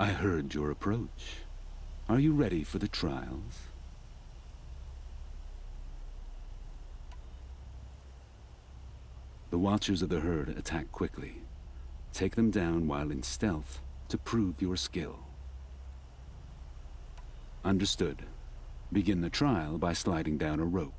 I heard your approach. Are you ready for the trials? The Watchers of the Herd attack quickly. Take them down while in stealth to prove your skill. Understood. Begin the trial by sliding down a rope.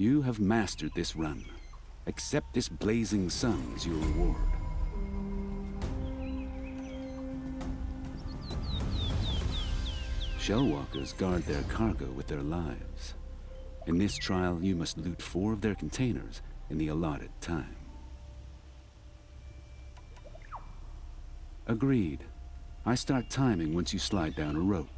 You have mastered this run. Accept this blazing sun as your reward. Shellwalkers guard their cargo with their lives. In this trial, you must loot four of their containers in the allotted time. Agreed. I start timing once you slide down a rope.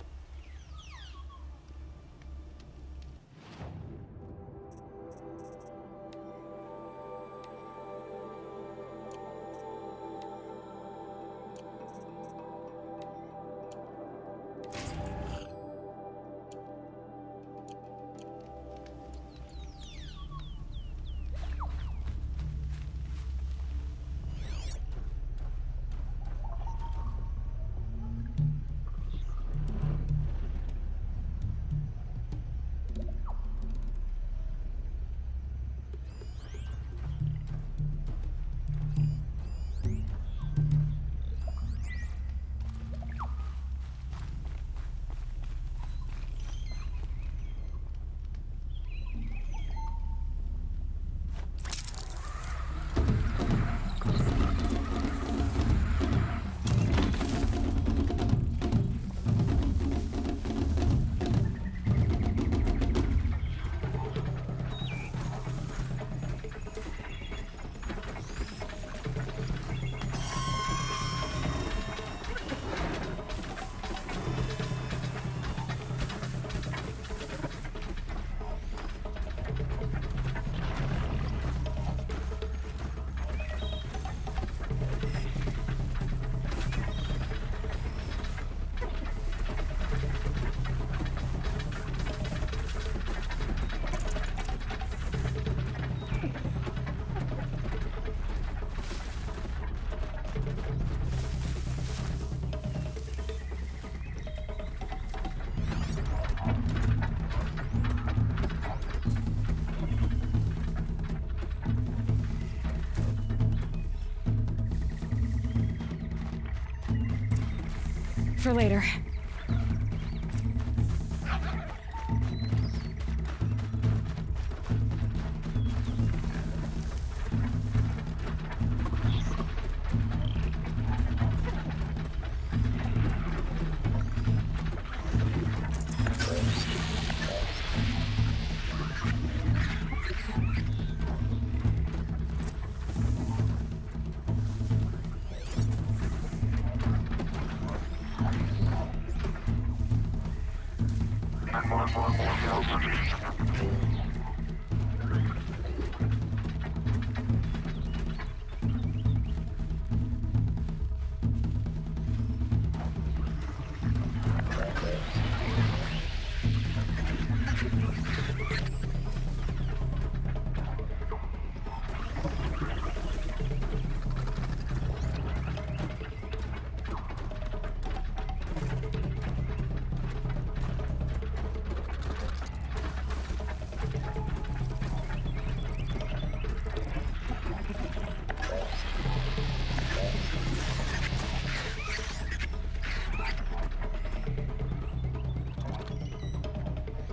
For later.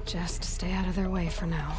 Just stay out of their way for now.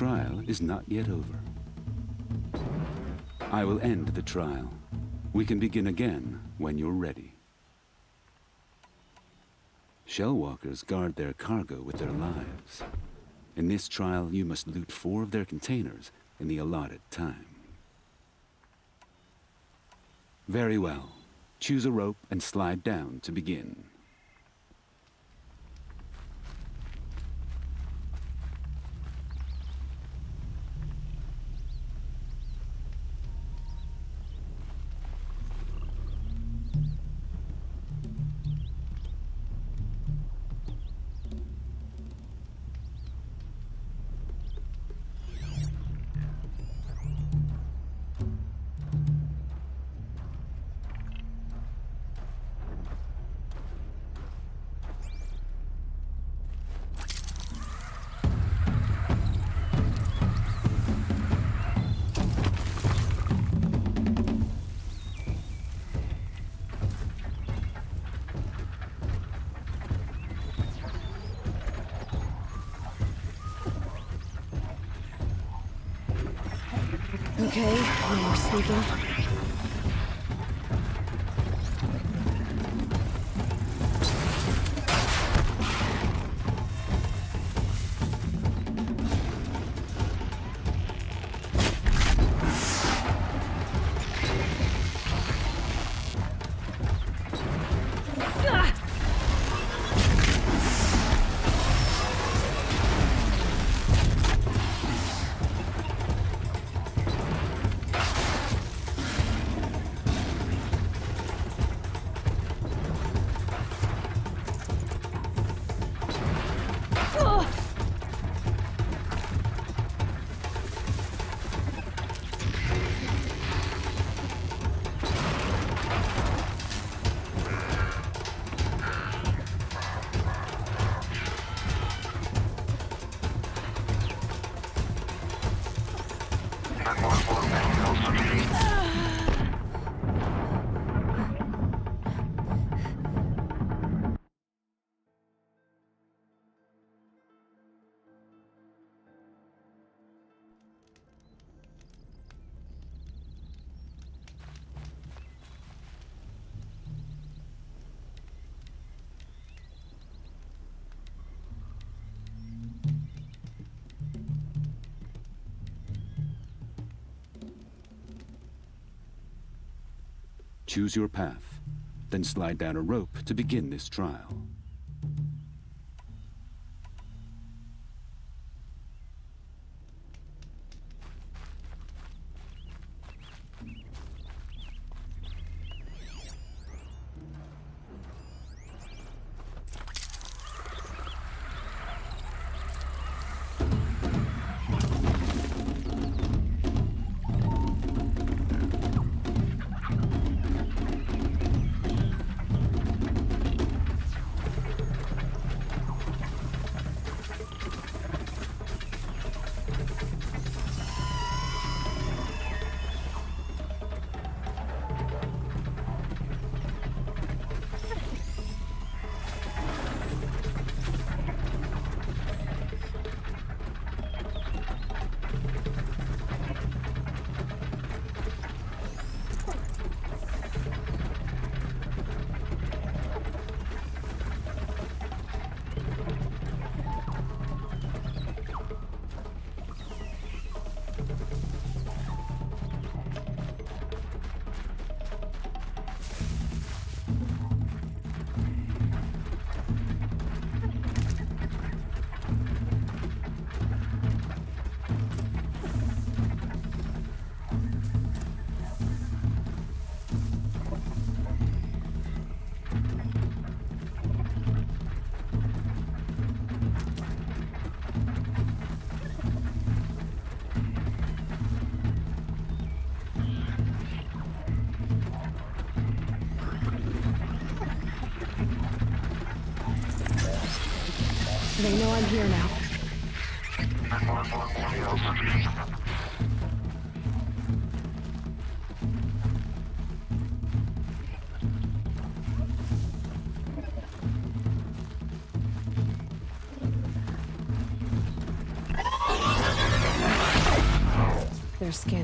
Trial is not yet over. I will end the trial. We can begin again when you're ready. Shellwalkers guard their cargo with their lives. In this trial, you must loot four of their containers in the allotted time. Very well. Choose a rope and slide down to begin. Come on. Choose your path, then slide down a rope to begin this trial. They're scanning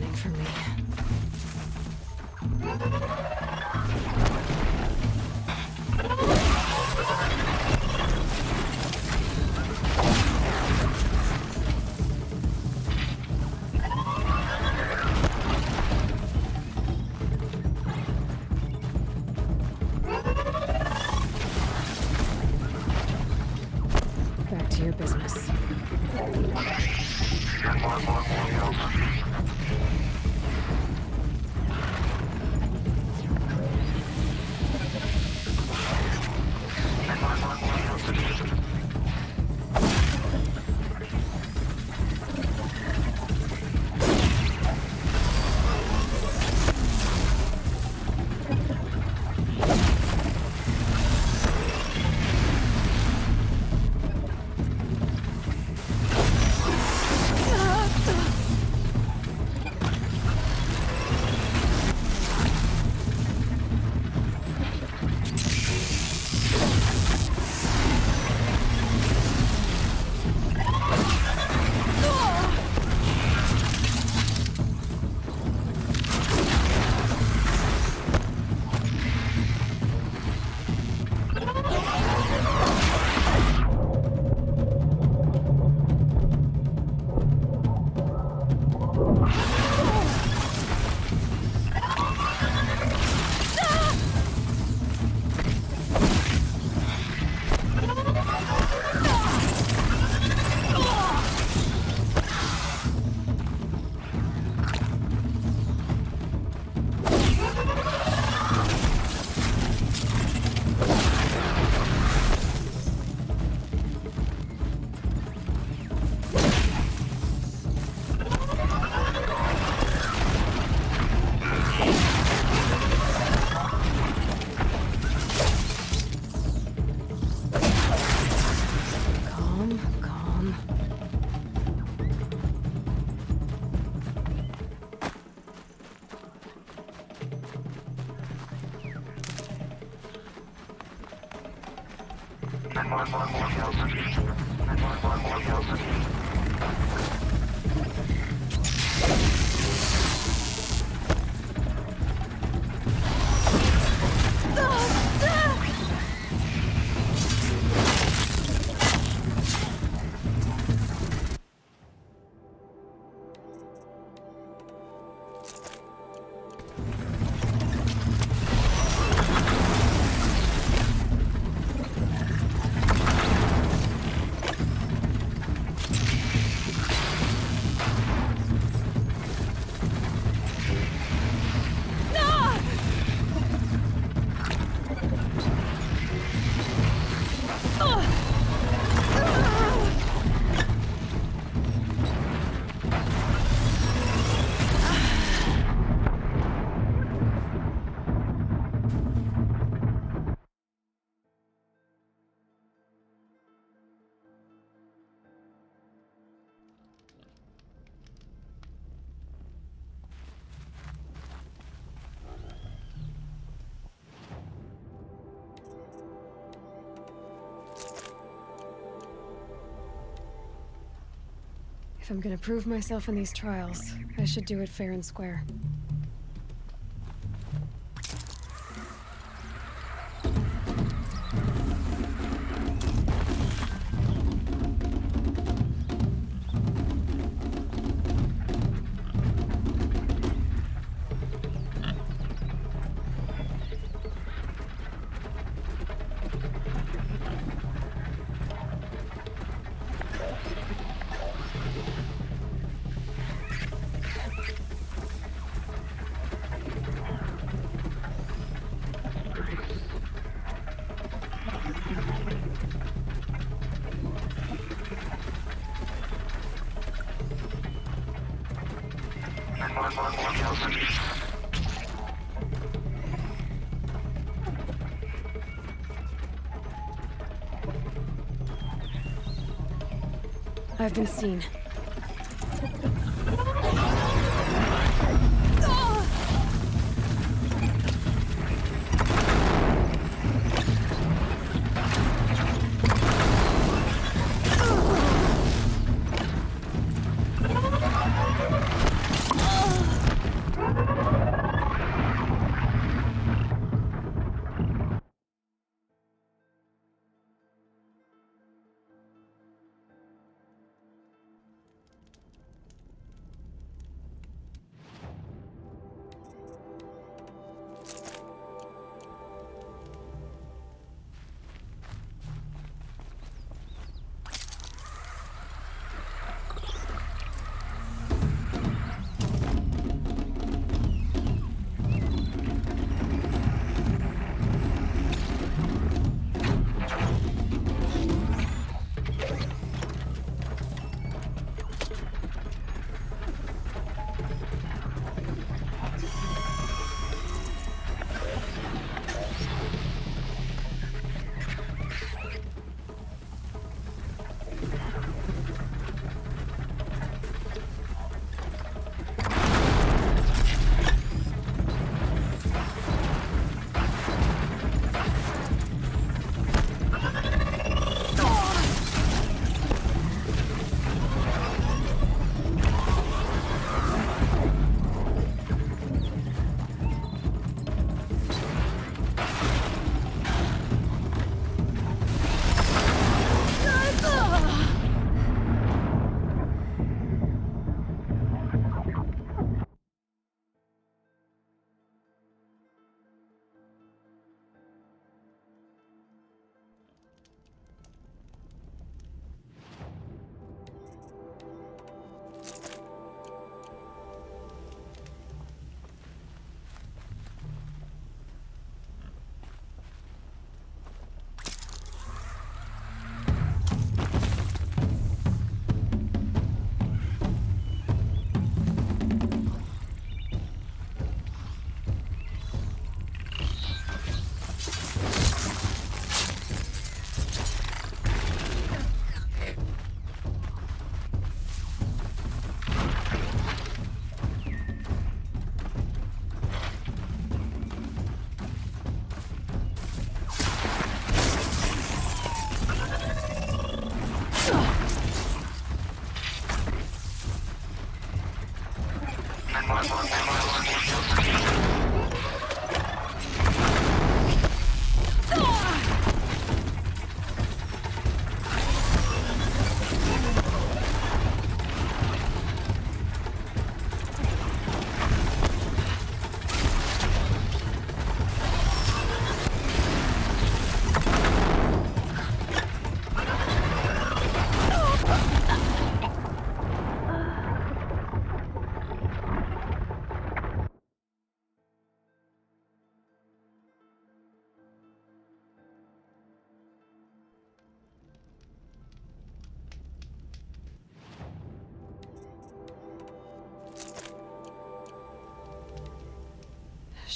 If I'm gonna prove myself in these trials, I should do it fair and square. I've been seen.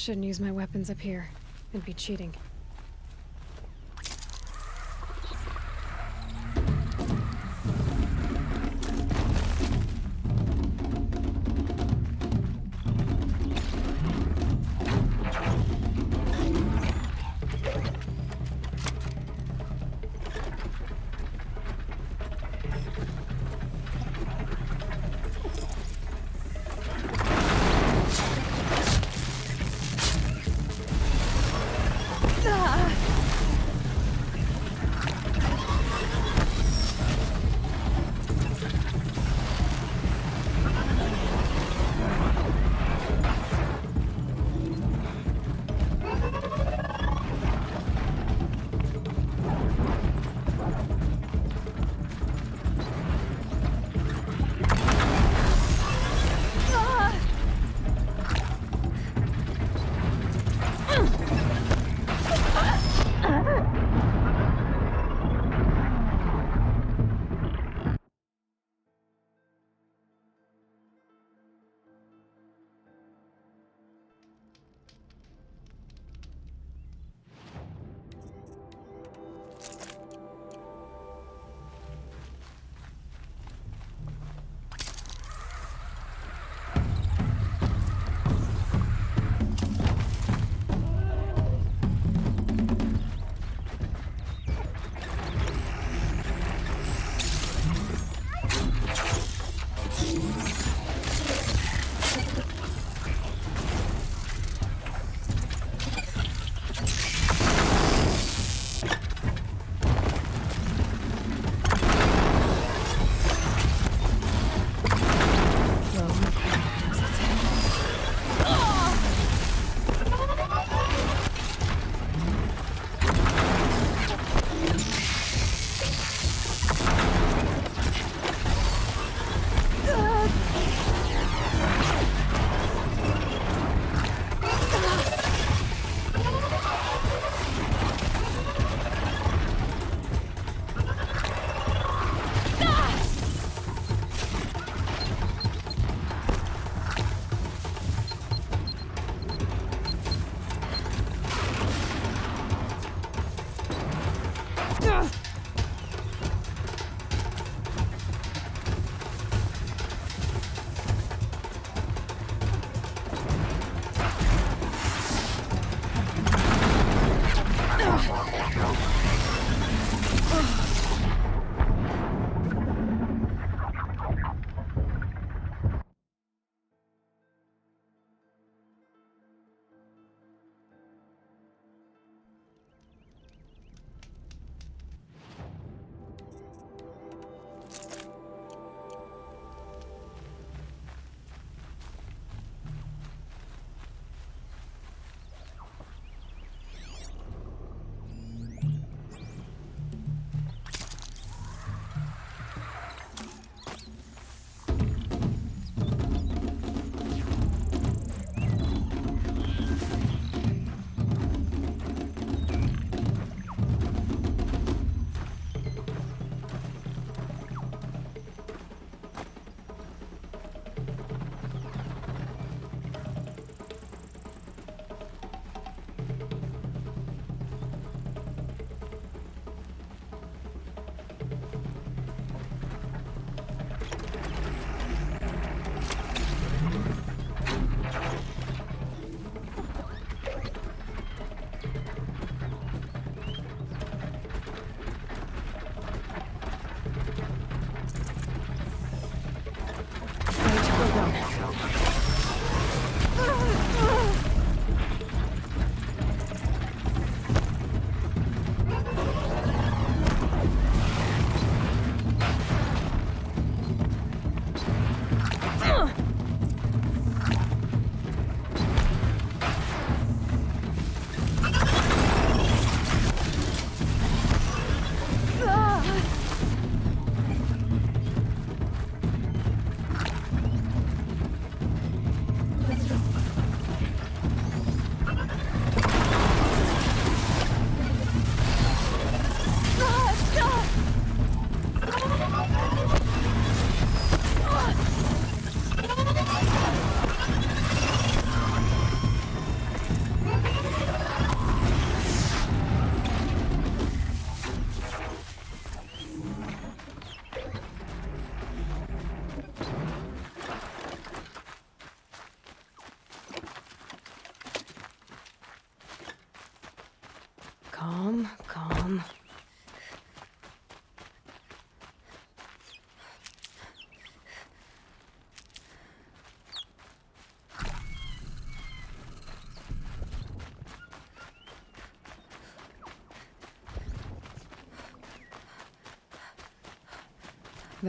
Shouldn't use my weapons up here. It'd be cheating.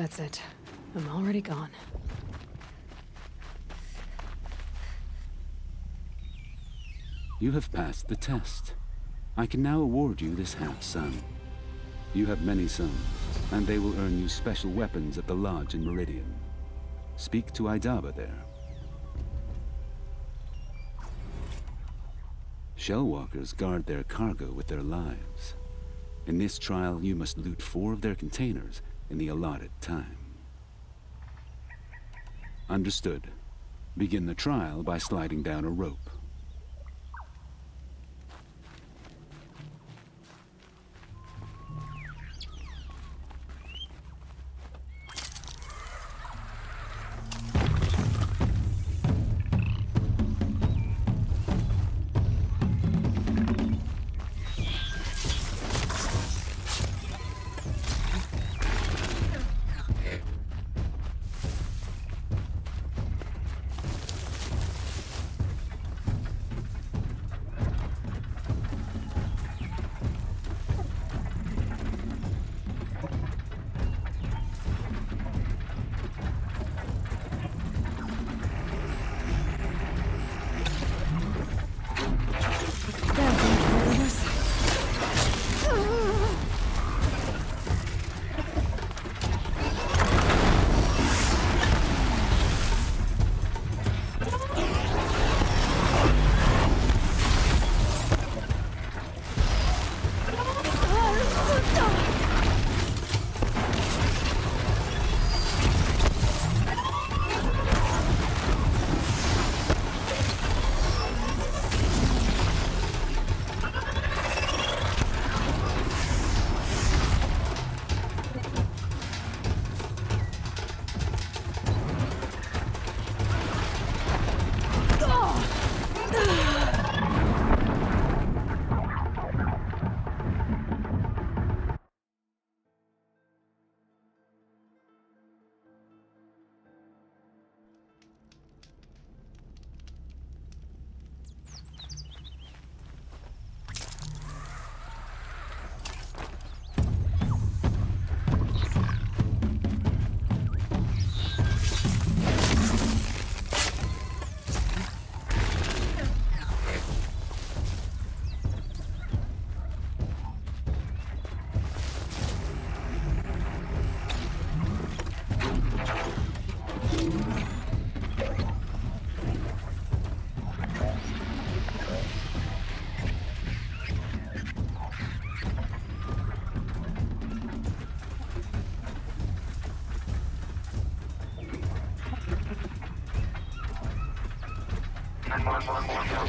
That's it. I'm already gone. You have passed the test. I can now award you this half-sun. You have many suns, and they will earn you special weapons at the Lodge in Meridian. Speak to Idaba there. Shellwalkers guard their cargo with their lives. In this trial, you must loot four of their containers in the allotted time. Understood. Begin the trial by sliding down a rope. Take it slow, quiet.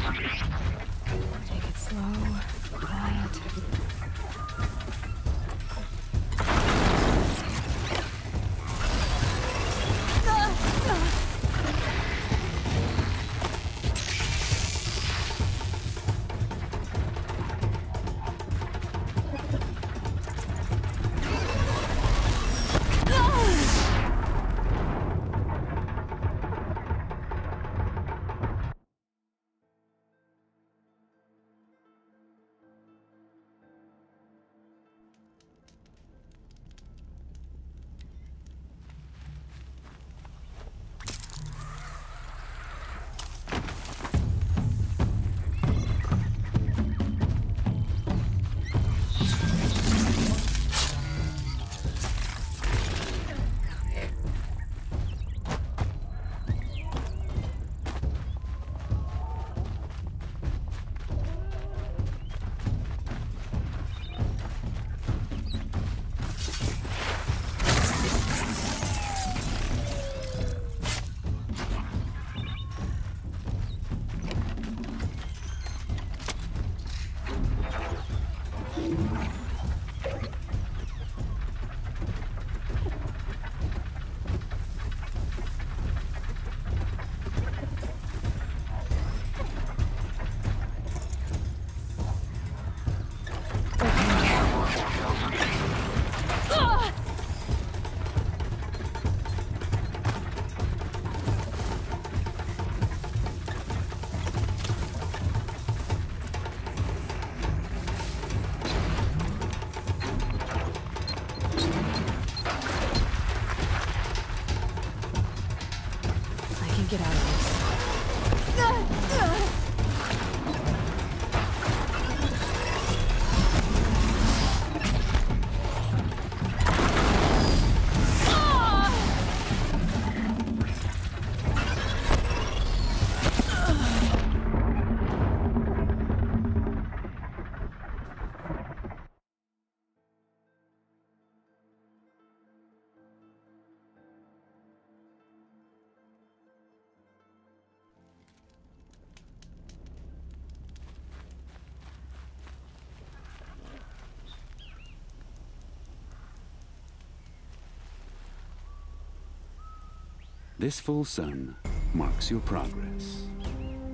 This full sun marks your progress.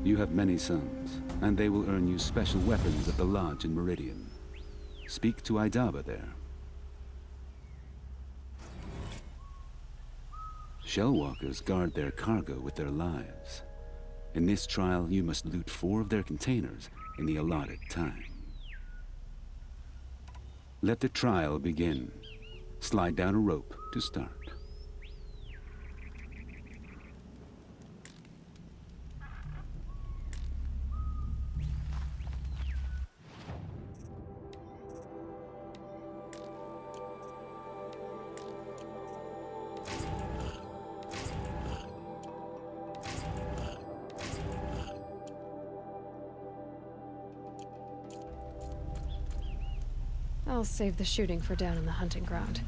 You have many suns, and they will earn you special weapons at the Lodge in Meridian. Speak to Idaba there. Shellwalkers guard their cargo with their lives. In this trial, you must loot four of their containers in the allotted time. Let the trial begin. Slide down a rope to start. Save the shooting for down in the hunting ground.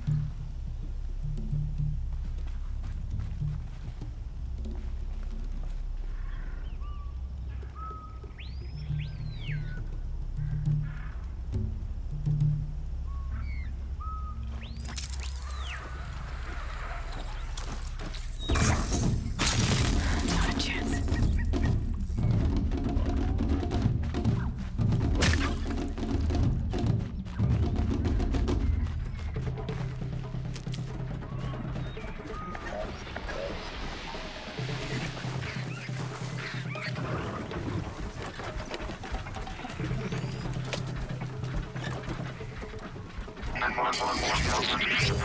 1,000 meters.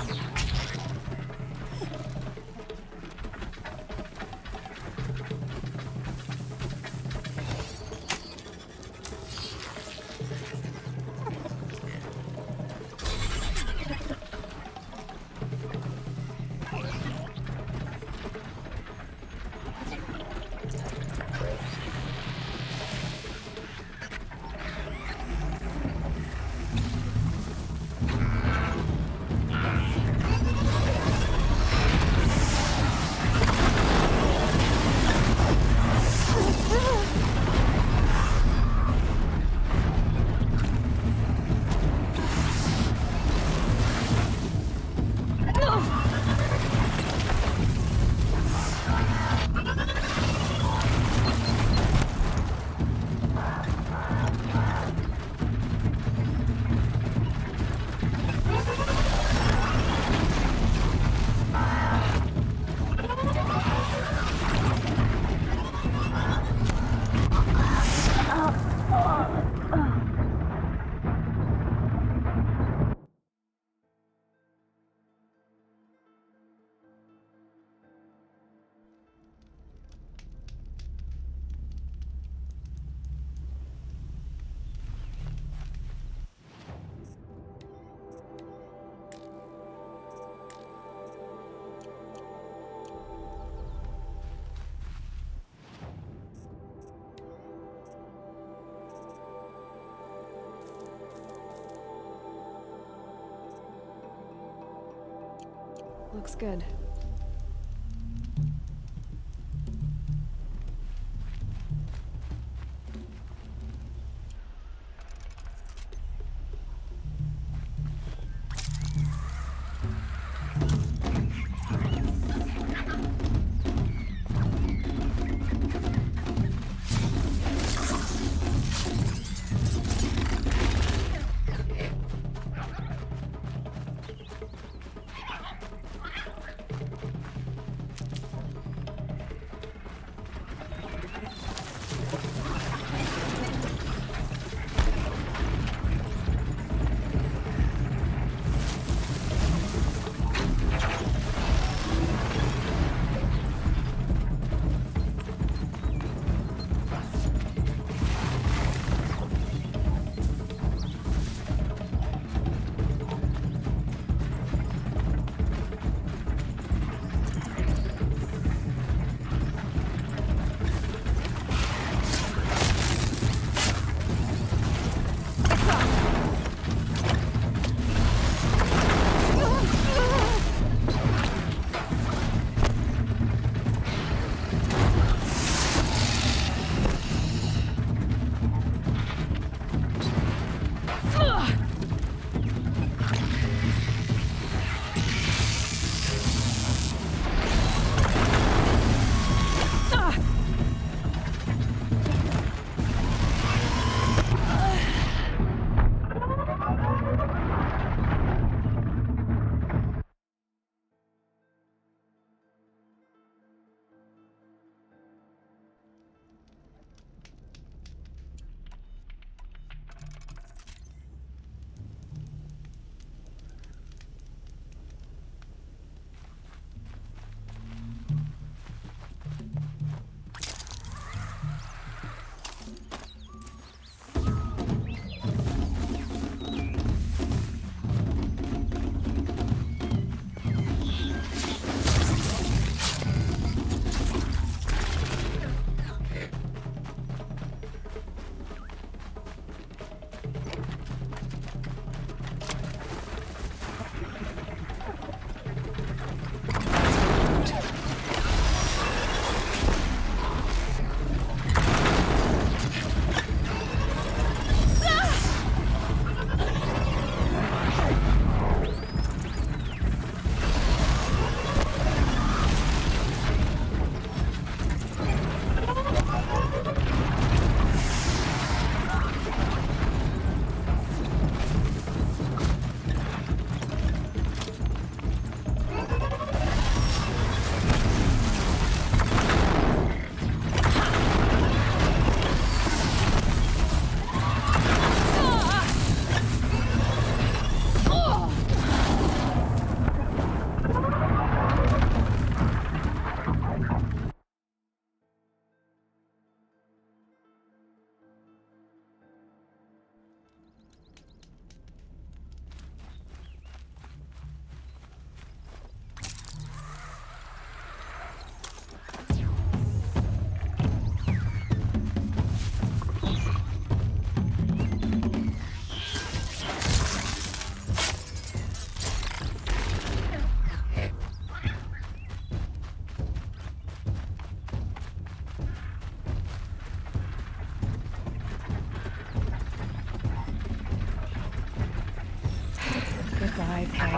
Looks good.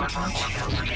Very much.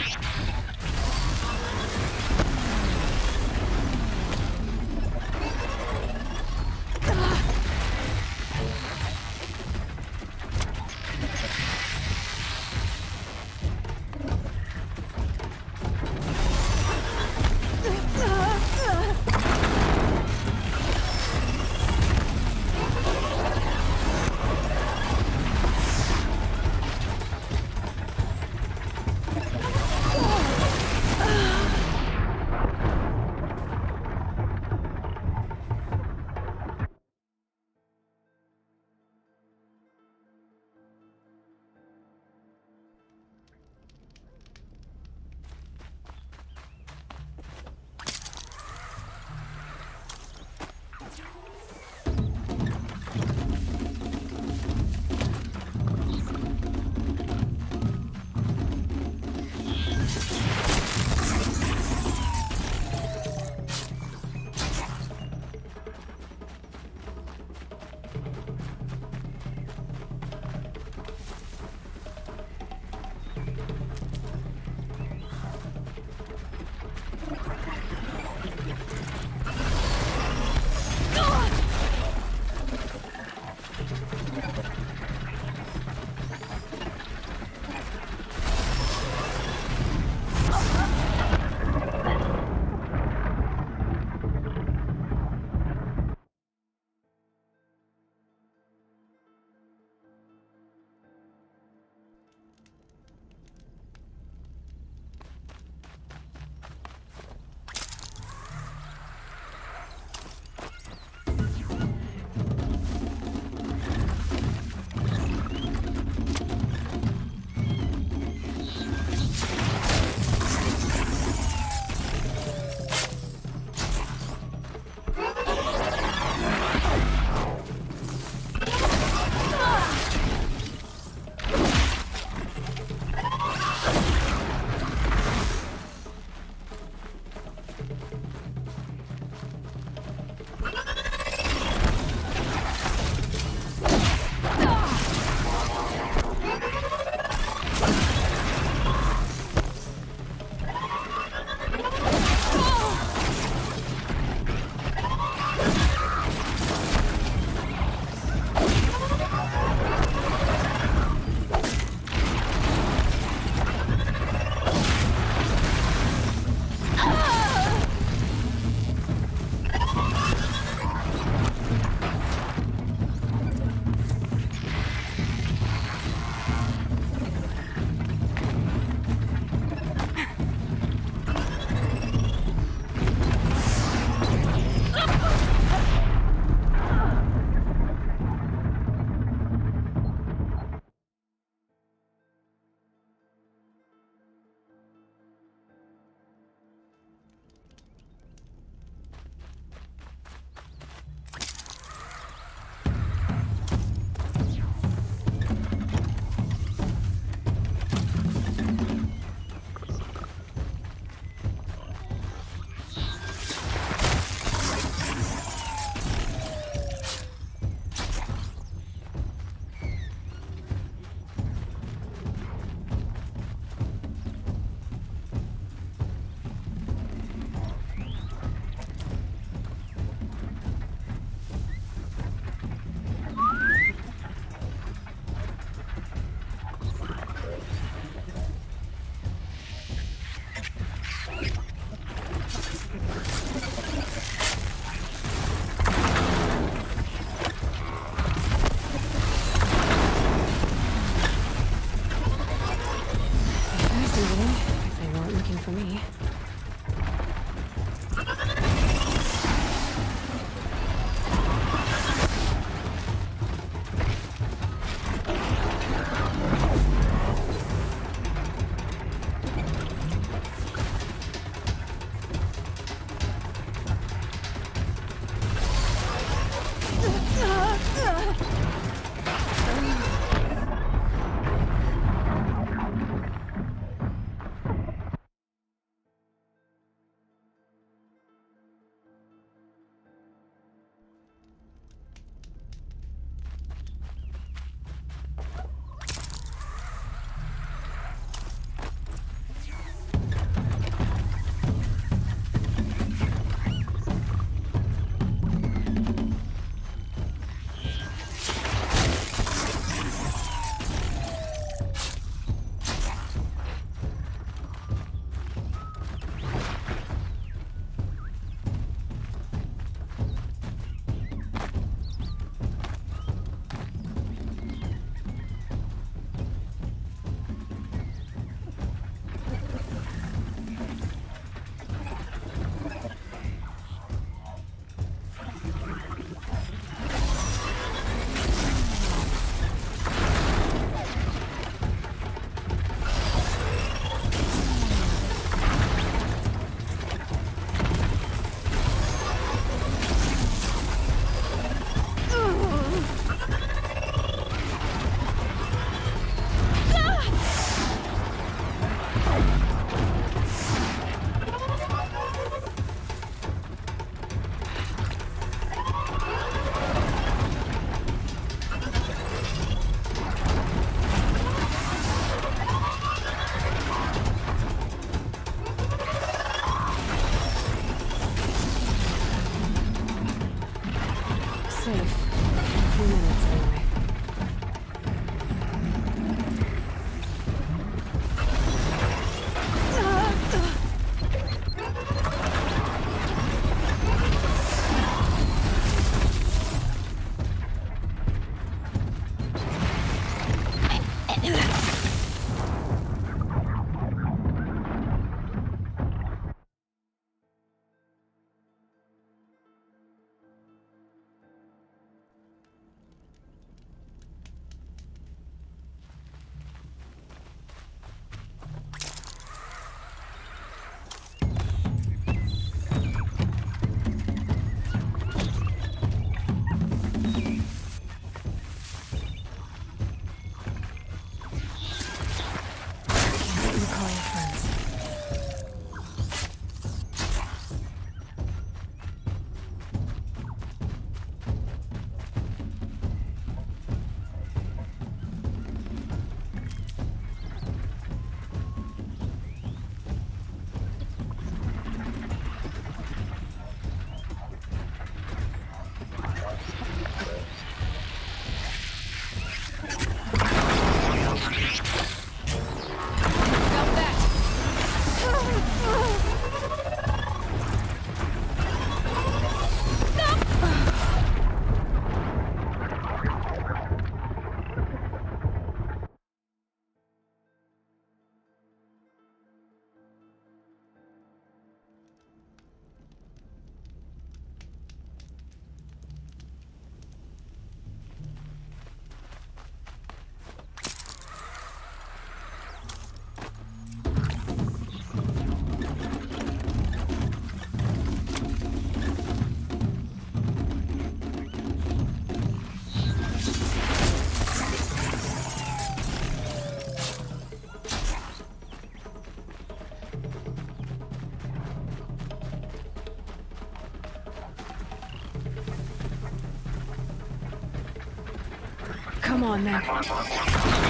On, then.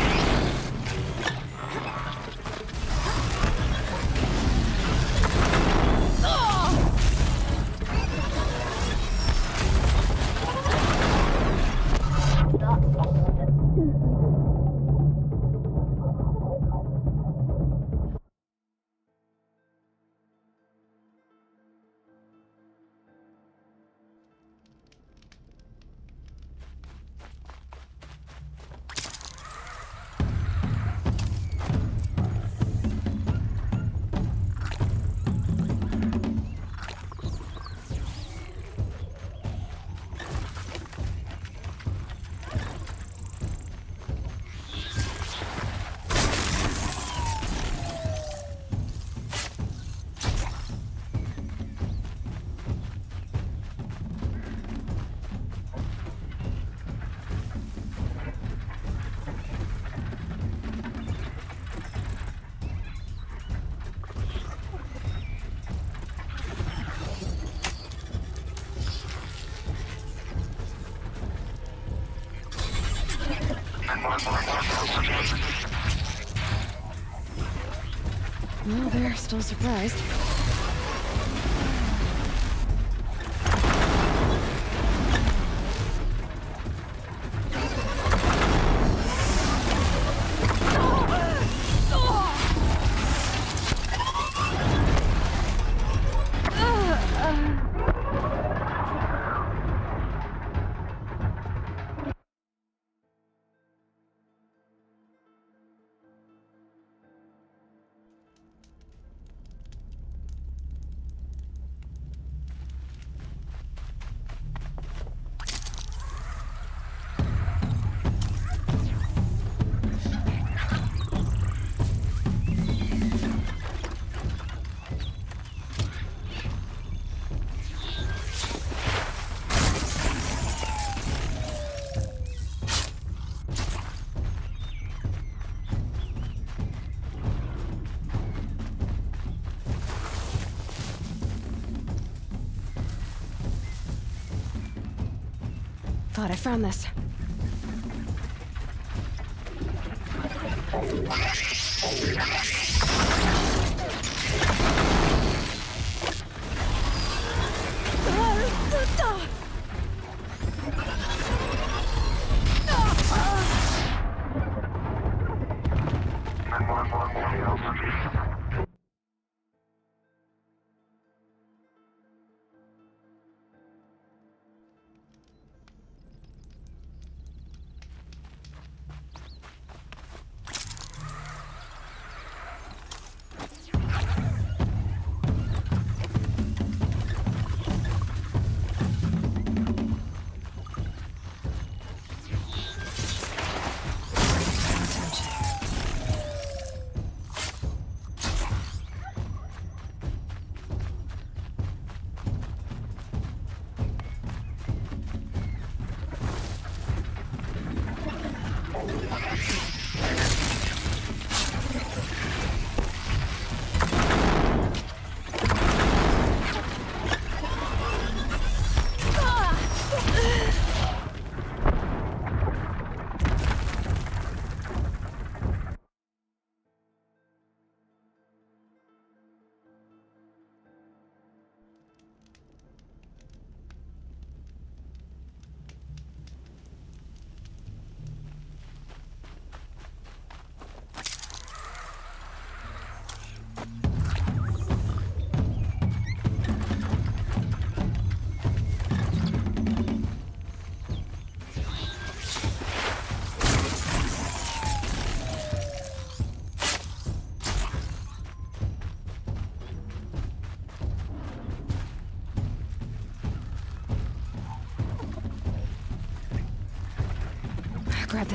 Still surprised. Thought I found this.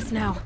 This now.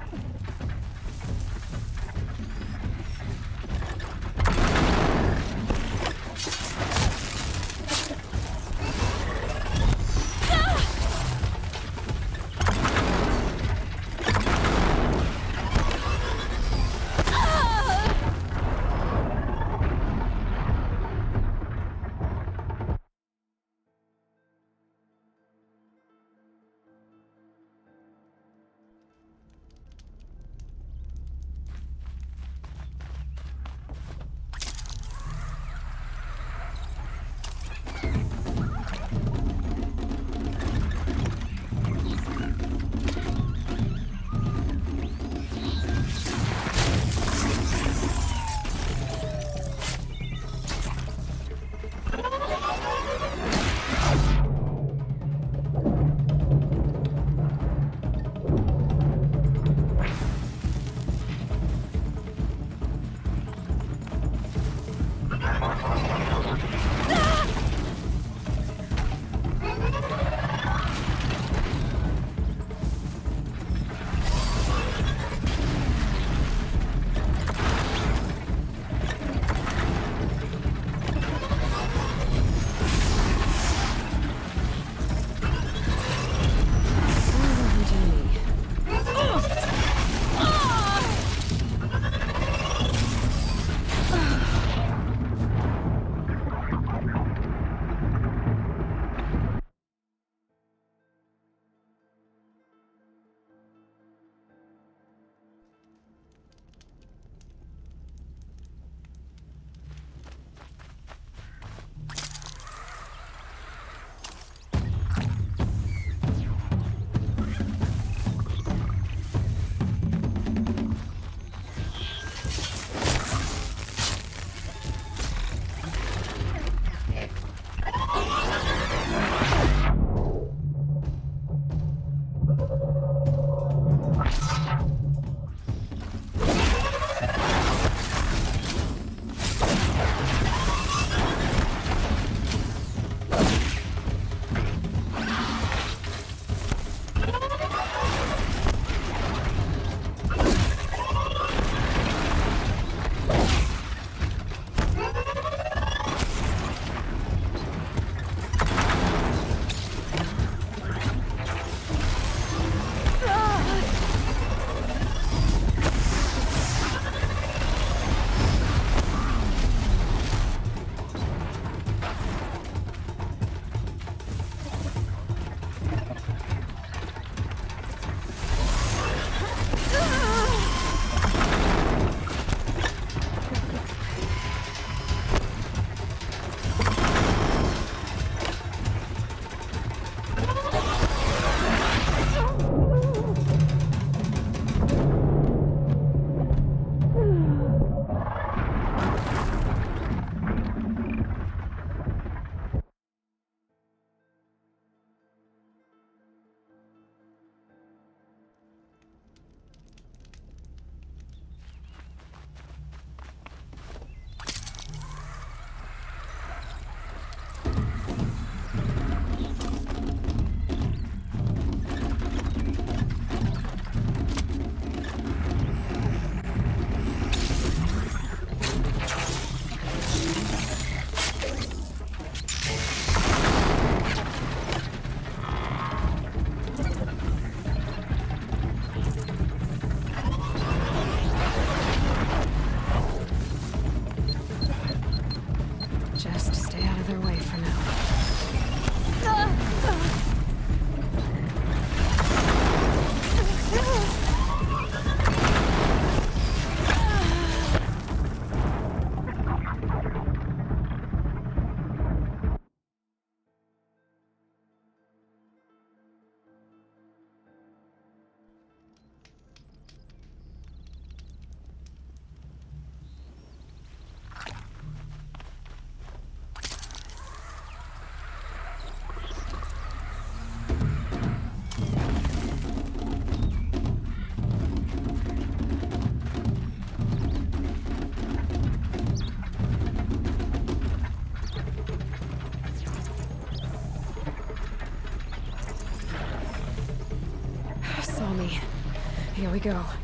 We go.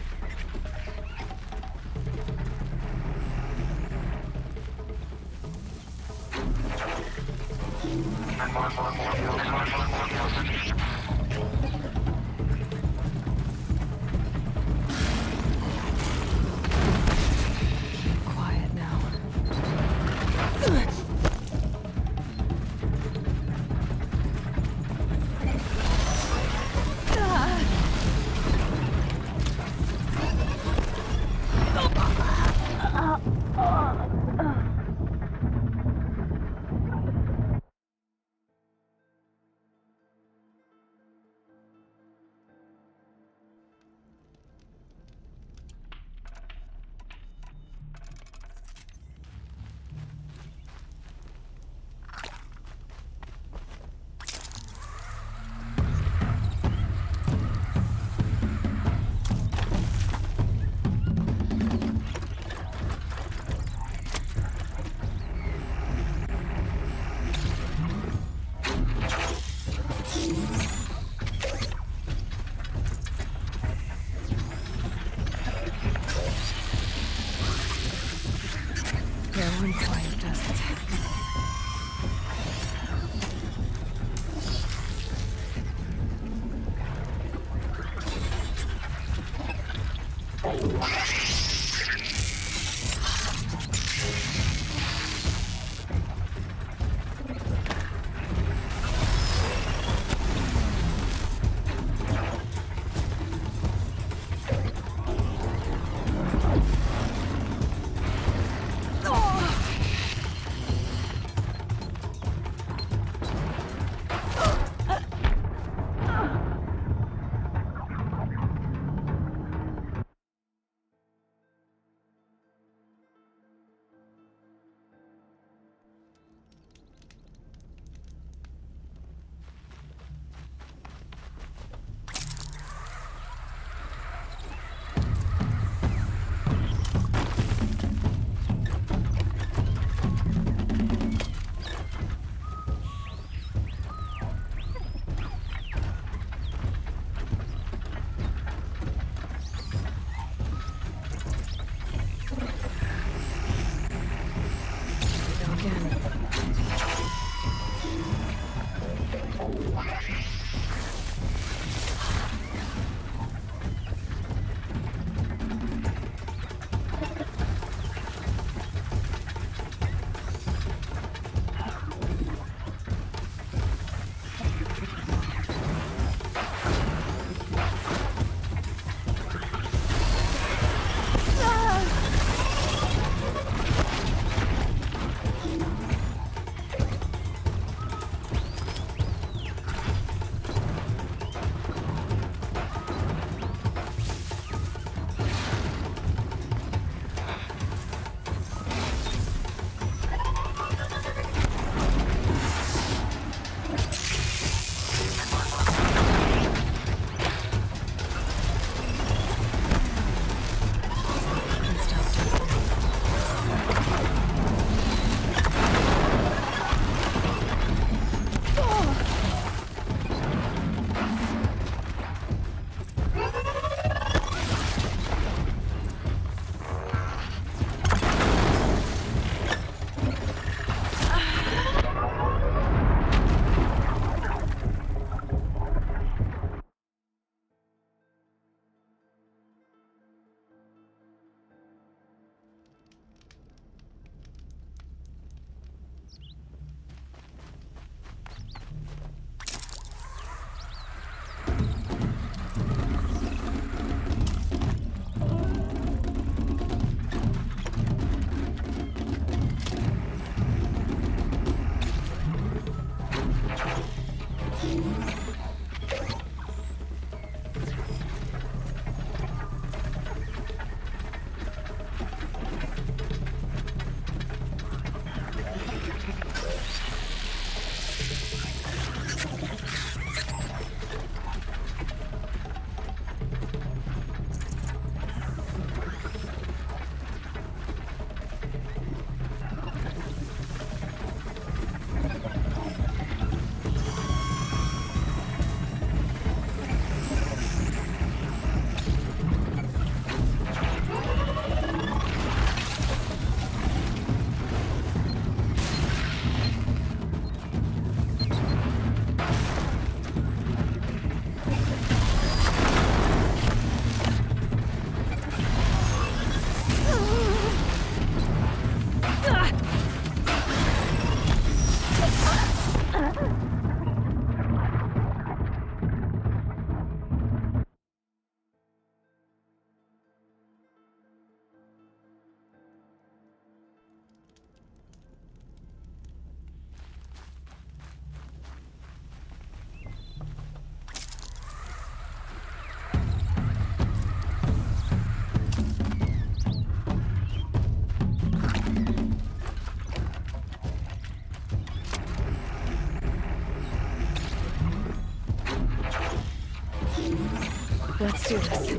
Let's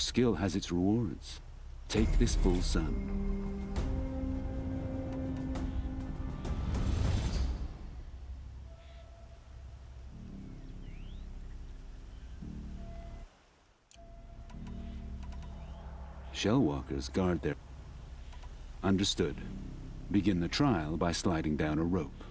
Your skill has its rewards. Take this full sun. Shellwalkers guard their... Understood. Begin the trial by sliding down a rope.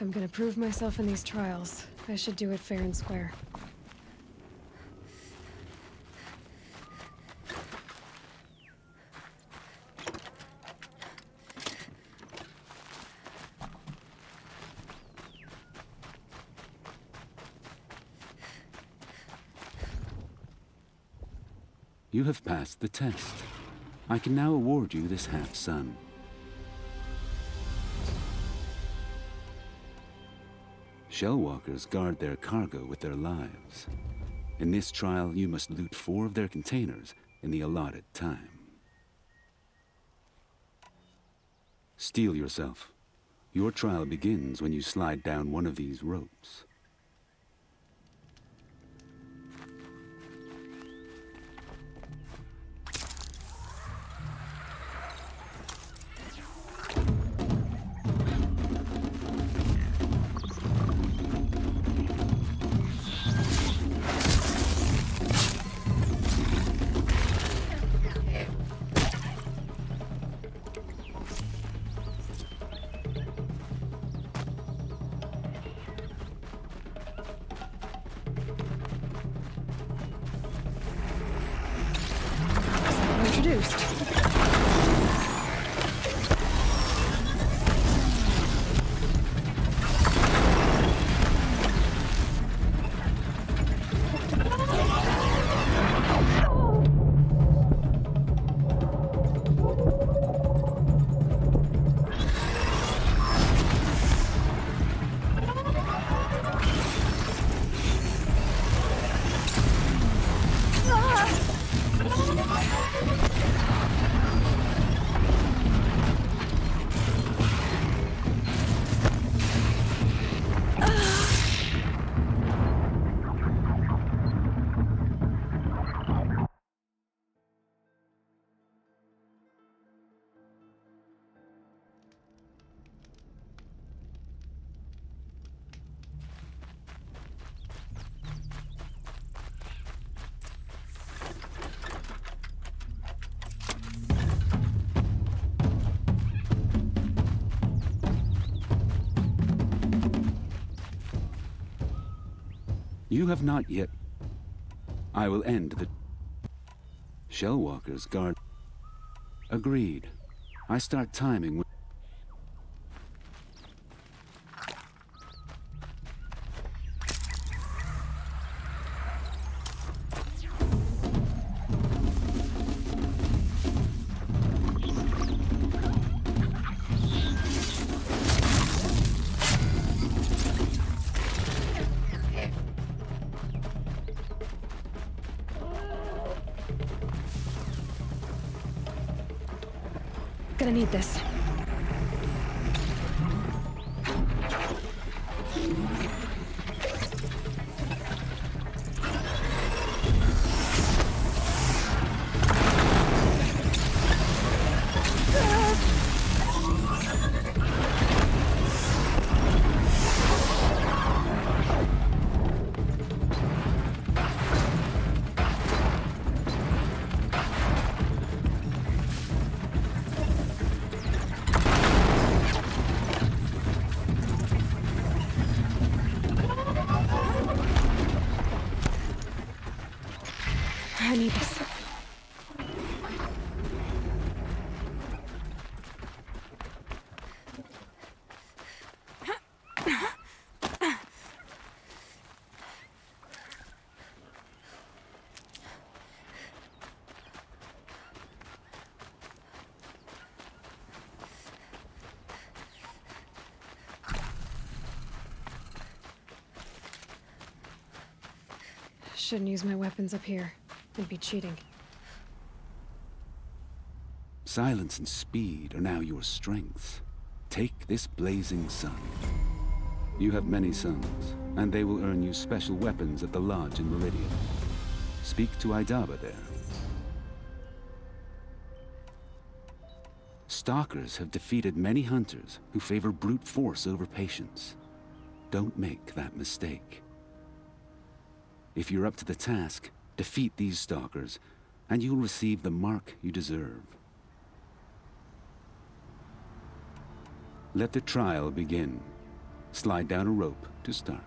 If I'm gonna prove myself in these trials, I should do it fair and square. You have passed the test. I can now award you this half-sun. Shellwalkers guard their cargo with their lives. In this trial, you must loot four of their containers in the allotted time. Steel yourself. Your trial begins when you slide down one of these ropes. You have not yet. I will end the. Shellwalkers guard. Agreed. I start timing when. Shouldn't use my weapons up here. I'd be cheating. Silence and speed are now your strengths. Take this blazing sun. You have many suns, and they will earn you special weapons at the lodge in Meridian. Speak to Idaba there. Stalkers have defeated many hunters who favor brute force over patience. Don't make that mistake. If you're up to the task, defeat these stalkers, and you'll receive the mark you deserve. Let the trial begin. Slide down a rope to start.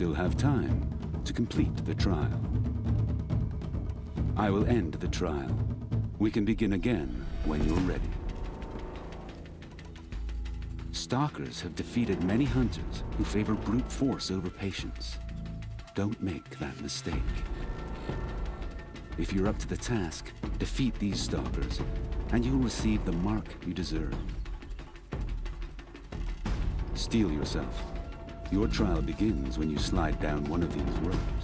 Still have time to complete the trial. I will end the trial. We can begin again when you're ready. Stalkers have defeated many hunters who favor brute force over patience. Don't make that mistake. If you're up to the task, defeat these stalkers, and you'll receive the mark you deserve. Steel yourself. Your trial begins when you slide down one of these ropes.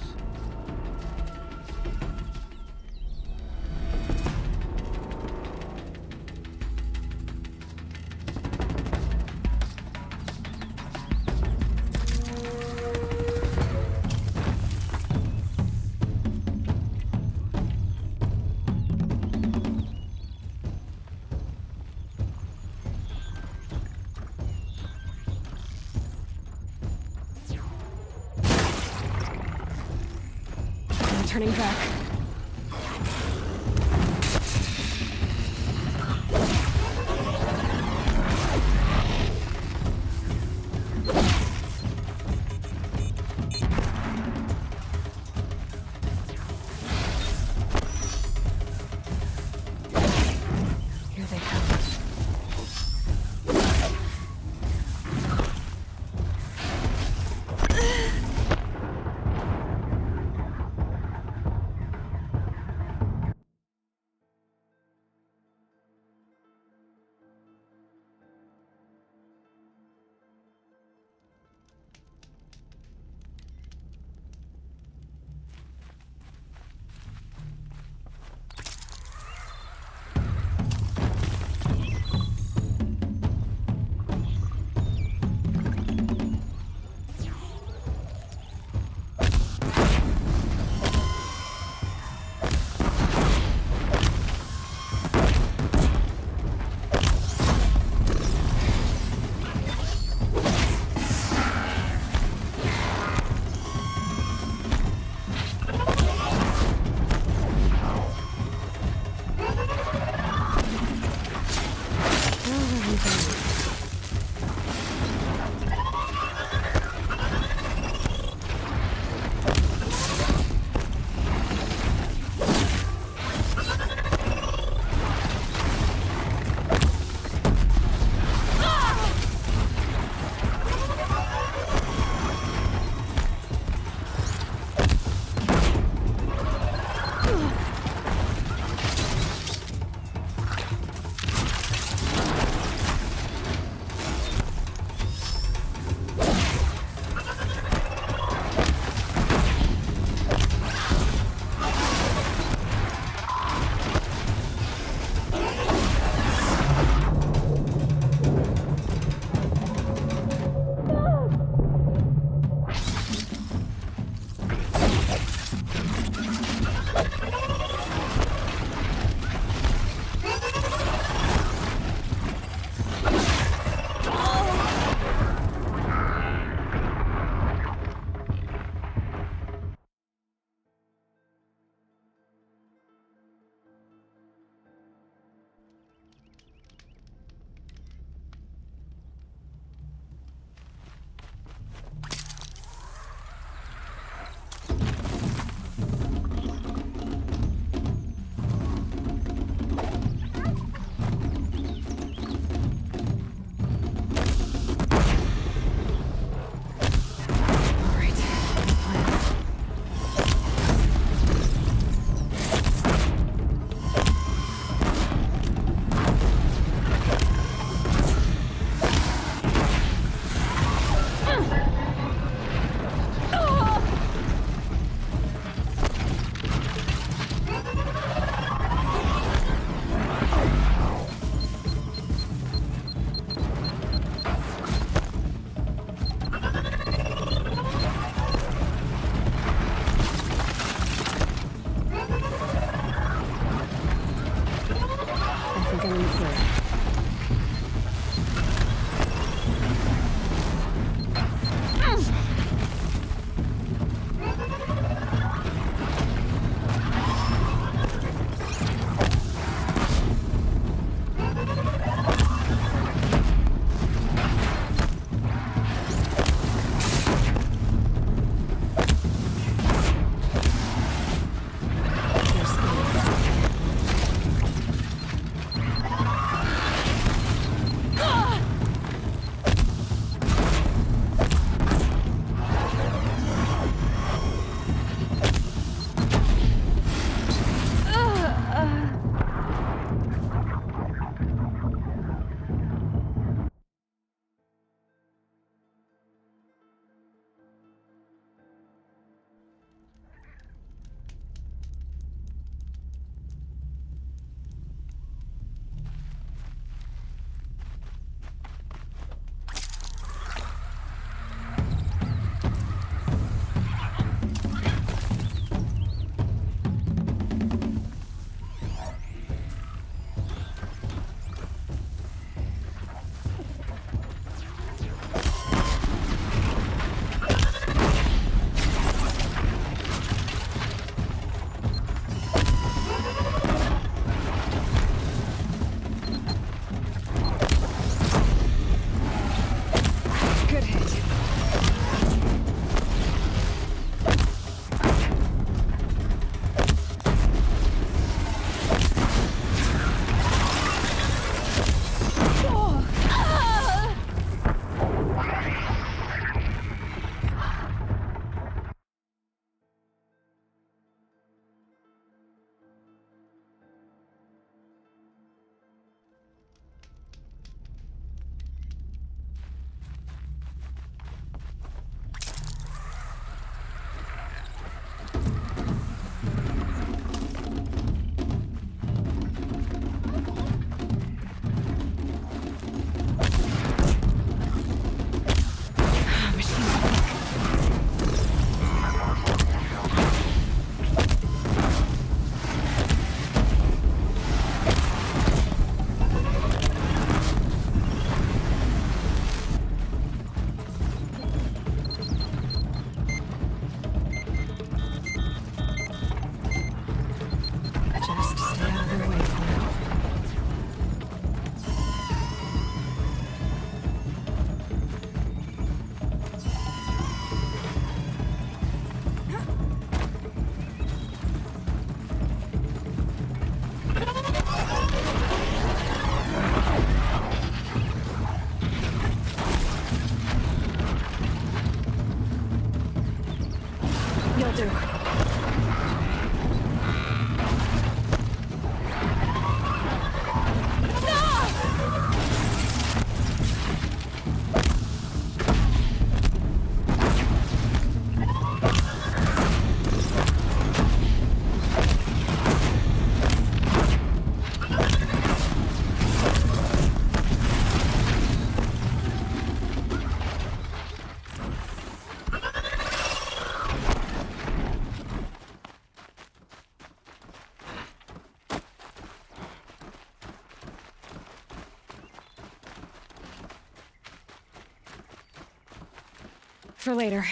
For later.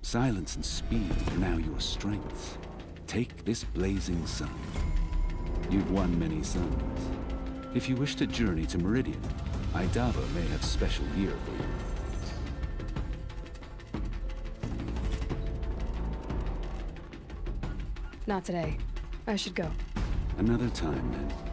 Silence and speed are now your strengths. Take this blazing sun. You've won many suns. If you wish to journey to Meridian, Aidava may have special gear for you. Not today. I should go. Another time, then.